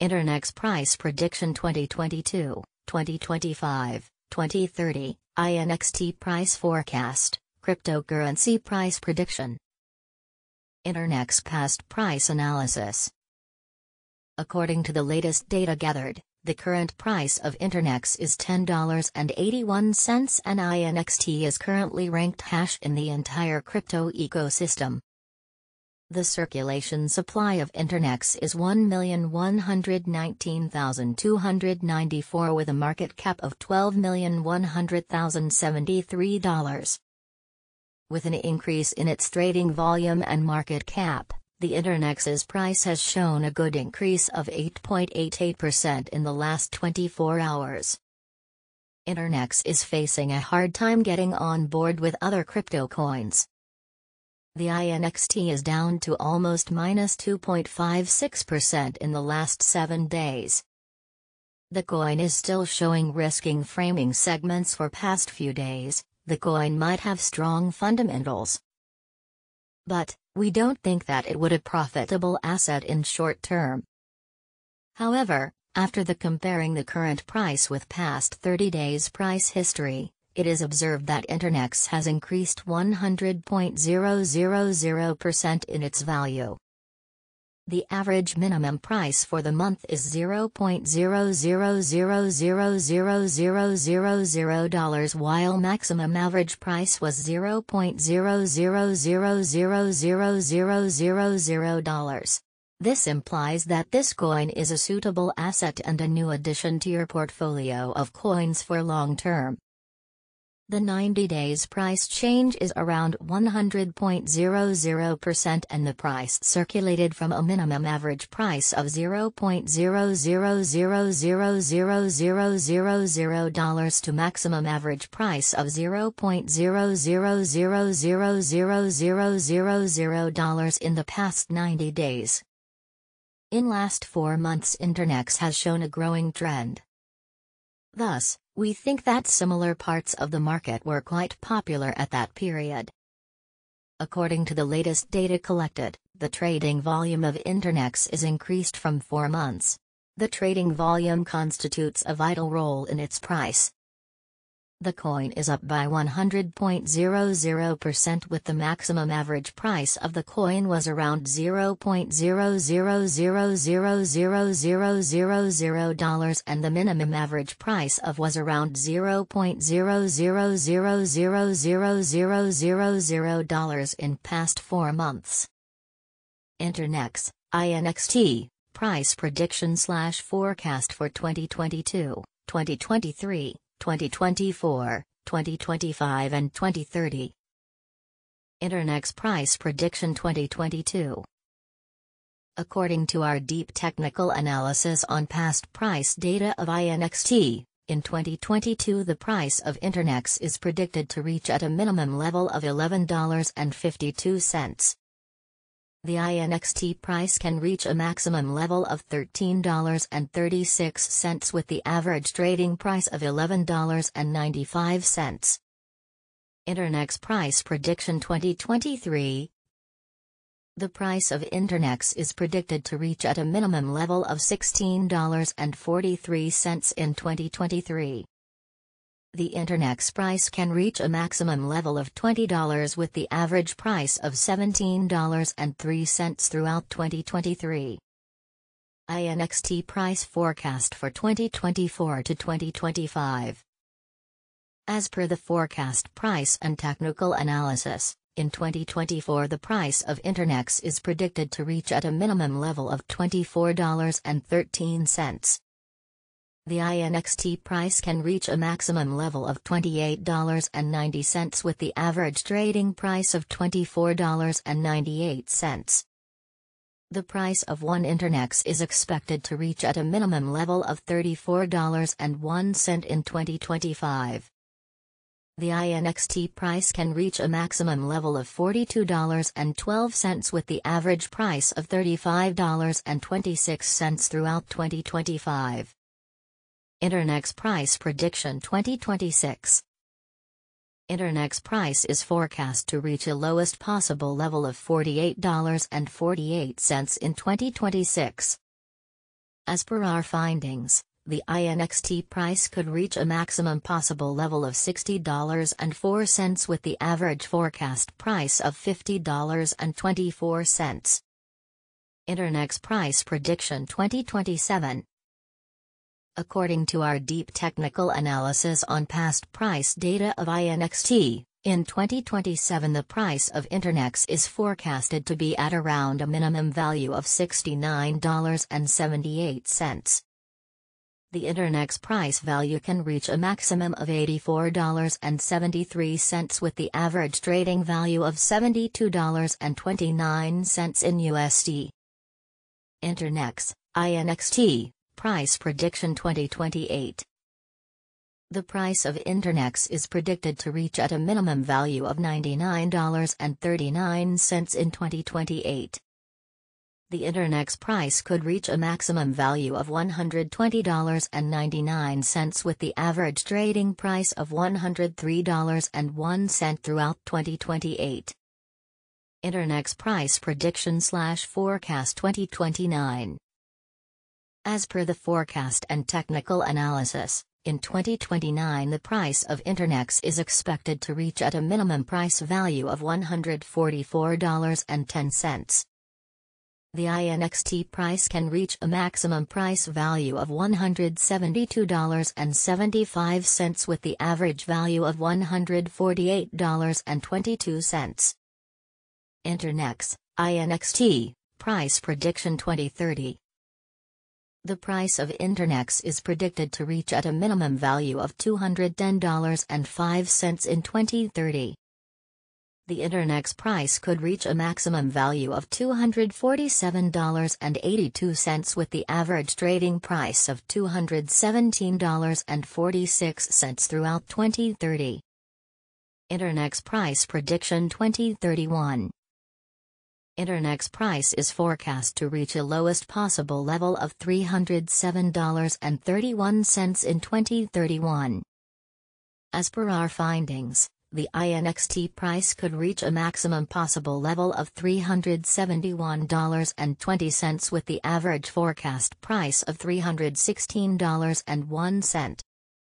Internxt Price Prediction 2022, 2025, 2030, INXT Price Forecast, Cryptocurrency Price Prediction. Internxt Past Price Analysis. According to the latest data gathered, the current price of Internxt is $10.81 and INXT is currently ranked hash in the entire crypto ecosystem. The circulation supply of Internxt is 1,119,294 with a market cap of $12,100,073. With an increase in its trading volume and market cap, the Internxt's price has shown a good increase of 8.88% in the last 24 hours. Internxt is facing a hard time getting on board with other crypto coins. The INXT is down to almost minus 2.56% in the last seven days. The coin is still showing risking framing segments for past few days, the coin might have strong fundamentals. But, we don't think that it would a profitable asset in short term. However, after the comparing the current price with past 30 days price history, it is observed that Internxt has increased 100.000% in its value. The average minimum price for the month is $0.000000000 while maximum average price was $0.000000000. This implies that this coin is a suitable asset and a new addition to your portfolio of coins for long term. The 90 days price change is around 100.00% and the price circulated from a minimum average price of $0.000000000 to maximum average price of $0.000000000 in the past 90 days. In last 4 months Internxt has shown a growing trend. Thus, we think that similar parts of the market were quite popular at that period. According to the latest data collected, the trading volume of Internxt is increased from 4 months. The trading volume constitutes a vital role in its price. The coin is up by 100.00% with the maximum average price of the coin was around $0.000000000 and the minimum average price of was around $0.000000000 in past 4 months. Internxt, INXT, price prediction slash forecast for 2022, 2023. 2024, 2025 and 2030. Internxt Price Prediction 2022 According to our deep technical analysis on past price data of INXT, in 2022 the price of Internxt is predicted to reach at a minimum level of $11.52. The INXT price can reach a maximum level of $13.36 with the average trading price of $11.95. Internxt Price Prediction 2023 The price of Internxt is predicted to reach at a minimum level of $16.43 in 2023. The Internxt price can reach a maximum level of $20 with the average price of $17.03 throughout 2023. INXT price forecast for 2024 to 2025. As per the forecast price and technical analysis, in 2024 the price of Internxt is predicted to reach at a minimum level of $24.13 the INXT price can reach a maximum level of $28.90 with the average trading price of $24.98. The price of one Internxt is expected to reach at a minimum level of $34.01 in 2025. The INXT price can reach a maximum level of $42.12 with the average price of $35.26 throughout 2025. Internxt Price Prediction 2026 Internxt price is forecast to reach a lowest possible level of $48.48 in 2026. As per our findings, the INXT price could reach a maximum possible level of $60.04 with the average forecast price of $50.24. Internxt Price Prediction 2027 According to our deep technical analysis on past price data of INXT, in 2027 the price of Internxt is forecasted to be at around a minimum value of $69.78. The Internxt price value can reach a maximum of $84.73 with the average trading value of $72.29 in USD. Internxt, INXT, Price Prediction 2028 The price of Internxt is predicted to reach at a minimum value of $99.39 in 2028 the Internxt price could reach a maximum value of $120.99 with the average trading price of $103.01 throughout 2028. Internxt price prediction slash forecast 2029. As per the forecast and technical analysis, in 2029 the price of Internxt is expected to reach at a minimum price value of $144.10 the INXT price can reach a maximum price value of $172.75 with the average value of $148.22. Internxt, INXT, Price Prediction 2030 The price of Internxt is predicted to reach at a minimum value of $210.05 in 2030 the Internxt price could reach a maximum value of $247.82 with the average trading price of $217.46 throughout 2030. Internxt price prediction 2031 Internxt price is forecast to reach a lowest possible level of $307.31 in 2031. As per our findings, the INXT price could reach a maximum possible level of $371.20 with the average forecast price of $316.01.